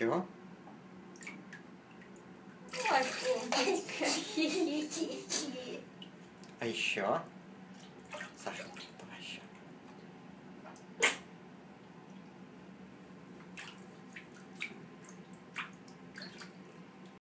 еще. Ой, А еще.